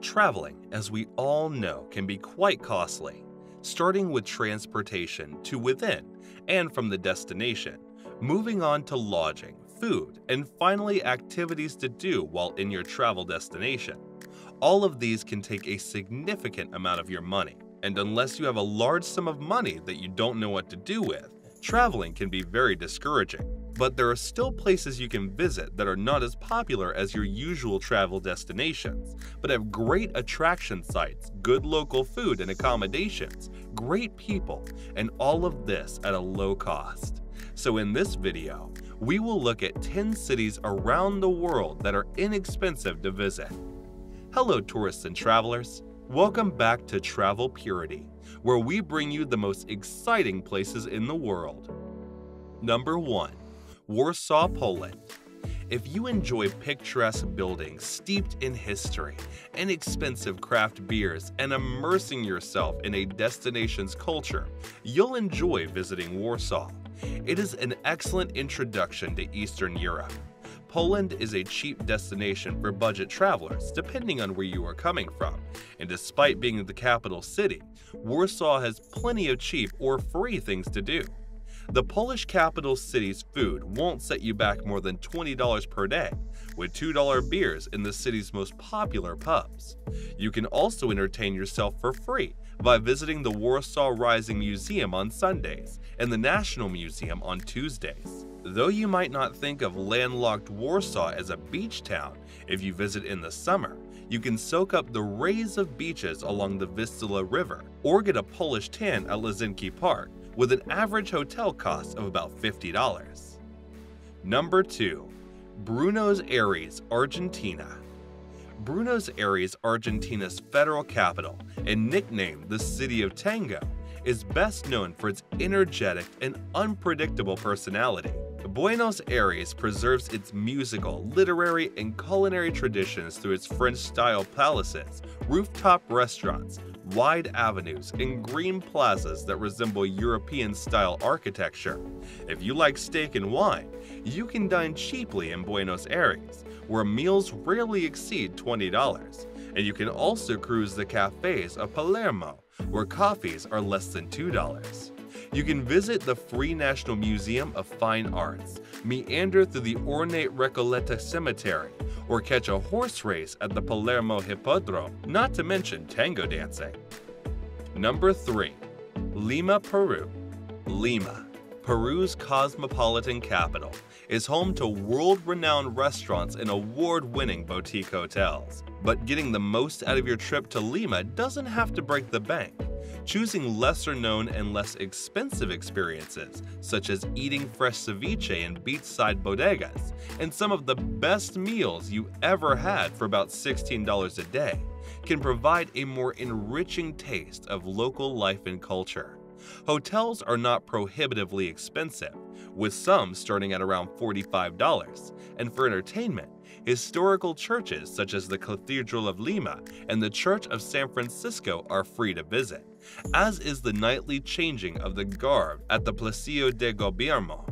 Traveling, as we all know, can be quite costly, starting with transportation to within and from the destination, moving on to lodging, food, and finally activities to do while in your travel destination. All of these can take a significant amount of your money, and unless you have a large sum of money that you don't know what to do with, traveling can be very discouraging. But there are still places you can visit that are not as popular as your usual travel destinations, but have great attraction sites, good local food and accommodations, great people, and all of this at a low cost. So in this video, we will look at 10 cities around the world that are inexpensive to visit. Hello tourists and travelers, welcome back to Travel Purity, where we bring you the most exciting places in the world. Number 1. Warsaw, Poland. If you enjoy picturesque buildings steeped in history, inexpensive craft beers, and immersing yourself in a destination's culture, you'll enjoy visiting Warsaw. It is an excellent introduction to Eastern Europe. Poland is a cheap destination for budget travelers, depending on where you are coming from, and despite being the capital city, Warsaw has plenty of cheap or free things to do. The Polish capital city's food won't set you back more than $20 per day, with $2 beers in the city's most popular pubs. You can also entertain yourself for free by visiting the Warsaw Rising Museum on Sundays and the National Museum on Tuesdays. Though you might not think of landlocked Warsaw as a beach town if you visit in the summer, you can soak up the rays of beaches along the Vistula River or get a Polish tan at Lazienki Park with an average hotel cost of about $50. Number 2. Buenos Aires, Argentina Buenos Aires, Argentina's federal capital, and nicknamed the City of Tango, is best known for its energetic and unpredictable personality. Buenos Aires preserves its musical, literary, and culinary traditions through its French-style palaces, rooftop restaurants, wide avenues, and green plazas that resemble European-style architecture. If you like steak and wine, you can dine cheaply in Buenos Aires, where meals rarely exceed $20, and you can also cruise the cafes of Palermo, where coffees are less than $2. You can visit the Free National Museum of Fine Arts, meander through the ornate Recoleta Cemetery, or catch a horse race at the Palermo Hippodrome, not to mention tango dancing. Number 3. Lima, Peru Lima, Peru's cosmopolitan capital, is home to world-renowned restaurants and award-winning boutique hotels. But getting the most out of your trip to Lima doesn't have to break the bank choosing lesser known and less expensive experiences, such as eating fresh ceviche in beachside bodegas, and some of the best meals you ever had for about $16 a day, can provide a more enriching taste of local life and culture. Hotels are not prohibitively expensive, with some starting at around $45, and for entertainment, historical churches such as the Cathedral of Lima and the Church of San Francisco are free to visit as is the nightly changing of the guard at the Palacio de Gobierno.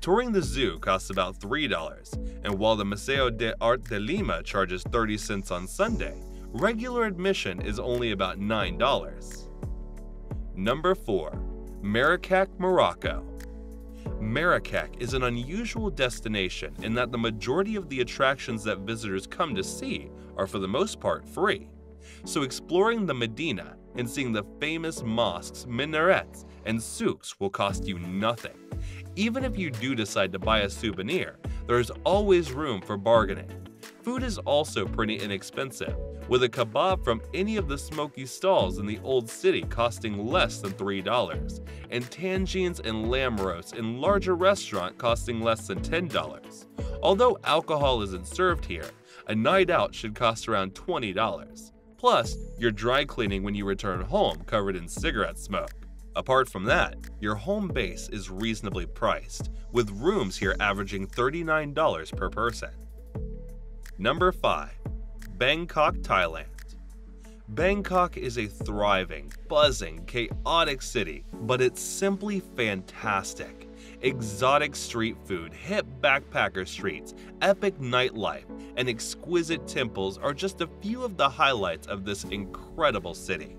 Touring the zoo costs about $3, and while the Museo de Arte de Lima charges 30 cents on Sunday, regular admission is only about $9. Number 4. Marrakech, Morocco Marrakech is an unusual destination in that the majority of the attractions that visitors come to see are for the most part free. So exploring the Medina and seeing the famous mosques, minarets, and souks will cost you nothing. Even if you do decide to buy a souvenir, there is always room for bargaining. Food is also pretty inexpensive, with a kebab from any of the smoky stalls in the old city costing less than $3, and tangines and lamb roasts in larger restaurant costing less than $10. Although alcohol isn't served here, a night out should cost around $20 plus your dry cleaning when you return home covered in cigarette smoke. Apart from that, your home base is reasonably priced, with rooms here averaging $39 per person. Number 5. Bangkok, Thailand Bangkok is a thriving, buzzing, chaotic city, but it's simply fantastic. Exotic street food, hip backpacker streets, epic nightlife, and exquisite temples are just a few of the highlights of this incredible city.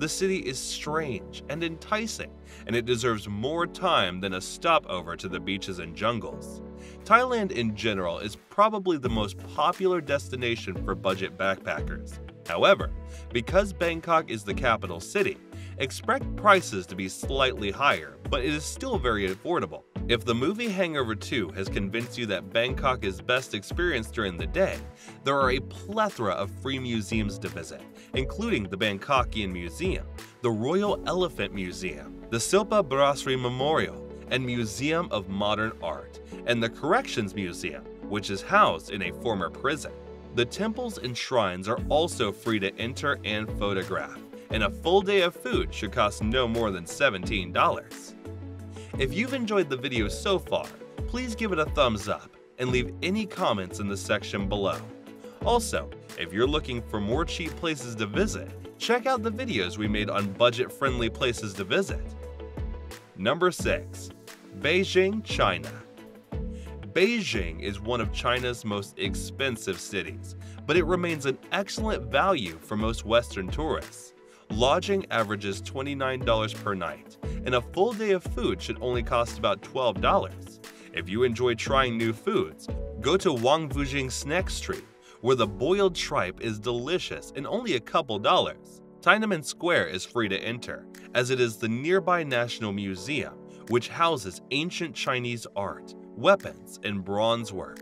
The city is strange and enticing, and it deserves more time than a stopover to the beaches and jungles. Thailand in general is probably the most popular destination for budget backpackers. However, because Bangkok is the capital city, expect prices to be slightly higher, but it is still very affordable. If the movie Hangover 2 has convinced you that Bangkok is best experienced during the day, there are a plethora of free museums to visit, including the Bangkokian Museum, the Royal Elephant Museum, the Silpa Bhirasri Memorial, and Museum of Modern Art, and the Corrections Museum, which is housed in a former prison. The temples and shrines are also free to enter and photograph and a full day of food should cost no more than $17. If you've enjoyed the video so far, please give it a thumbs up and leave any comments in the section below. Also, if you're looking for more cheap places to visit, check out the videos we made on budget-friendly places to visit. Number 6. Beijing, China Beijing is one of China's most expensive cities, but it remains an excellent value for most Western tourists. Lodging averages $29 per night, and a full day of food should only cost about $12. If you enjoy trying new foods, go to Wang Fujing Snack Street, where the boiled tripe is delicious and only a couple dollars. Tiananmen Square is free to enter, as it is the nearby National Museum, which houses ancient Chinese art, weapons, and bronze work.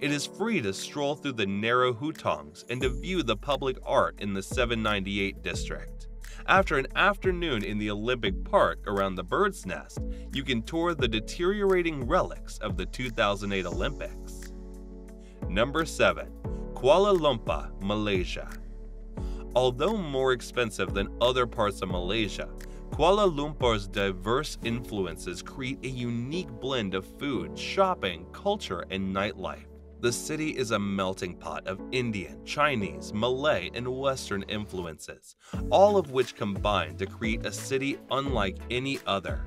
It is free to stroll through the narrow hutongs and to view the public art in the 798 district. After an afternoon in the Olympic Park around the bird's nest, you can tour the deteriorating relics of the 2008 Olympics. Number 7. Kuala Lumpur, Malaysia Although more expensive than other parts of Malaysia, Kuala Lumpur's diverse influences create a unique blend of food, shopping, culture, and nightlife. The city is a melting pot of Indian, Chinese, Malay, and Western influences, all of which combine to create a city unlike any other.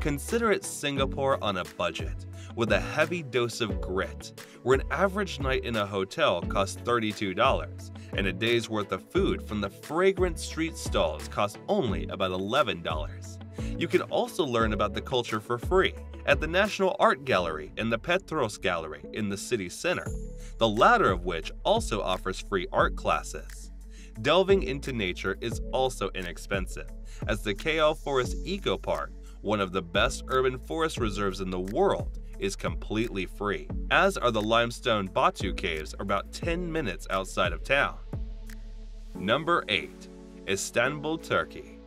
Consider it Singapore on a budget, with a heavy dose of grit, where an average night in a hotel costs $32, and a day's worth of food from the fragrant street stalls costs only about $11. You can also learn about the culture for free, at the National Art Gallery and the Petronas Gallery in the city center, the latter of which also offers free art classes. Delving into nature is also inexpensive, as the KL Forest Eco Park, one of the best urban forest reserves in the world, is completely free, as are the limestone Batu Caves about 10 minutes outside of town. Number 8. Istanbul, Turkey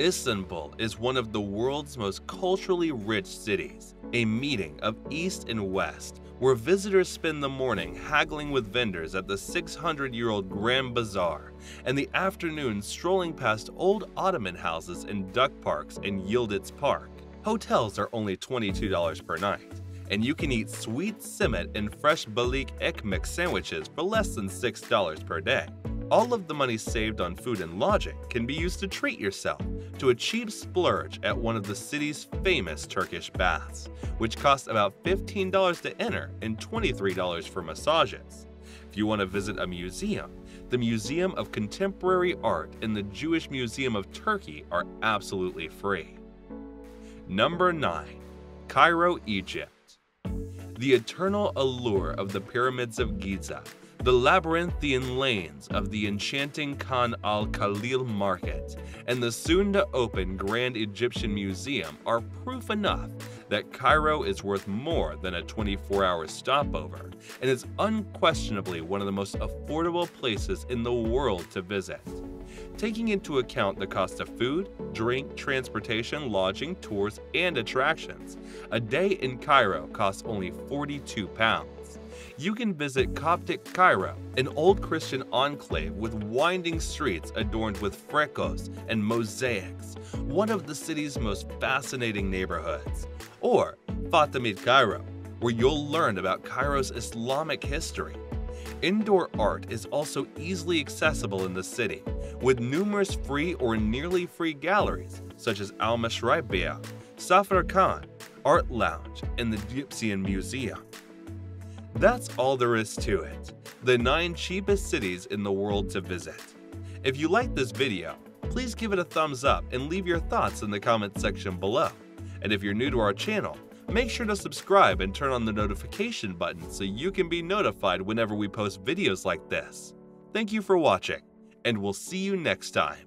Istanbul is one of the world's most culturally rich cities, a meeting of East and West, where visitors spend the morning haggling with vendors at the 600-year-old Grand Bazaar, and the afternoon strolling past old Ottoman houses and duck parks in Yildiz Park. Hotels are only $22 per night, and you can eat sweet simit and fresh balik ekmek sandwiches for less than $6 per day. All of the money saved on food and lodging can be used to treat yourself to a cheap splurge at one of the city's famous Turkish baths, which cost about $15 to enter and $23 for massages. If you want to visit a museum, the Museum of Contemporary Art and the Jewish Museum of Turkey are absolutely free. Number 9. Cairo, Egypt The eternal allure of the pyramids of Giza the labyrinthian lanes of the enchanting Khan al-Khalil Market and the soon-to-open Grand Egyptian Museum are proof enough that Cairo is worth more than a 24-hour stopover and is unquestionably one of the most affordable places in the world to visit. Taking into account the cost of food, drink, transportation, lodging, tours, and attractions, a day in Cairo costs only 42 pounds you can visit Coptic Cairo, an old Christian enclave with winding streets adorned with frescoes and mosaics, one of the city's most fascinating neighborhoods. Or Fatimid Cairo, where you'll learn about Cairo's Islamic history. Indoor art is also easily accessible in the city, with numerous free or nearly free galleries such as Al Mashribiyah, Safar Khan, Art Lounge, and the Egyptian Museum. That's all there is to it, the 9 cheapest cities in the world to visit. If you liked this video, please give it a thumbs up and leave your thoughts in the comment section below. And if you're new to our channel, make sure to subscribe and turn on the notification button so you can be notified whenever we post videos like this. Thank you for watching, and we'll see you next time.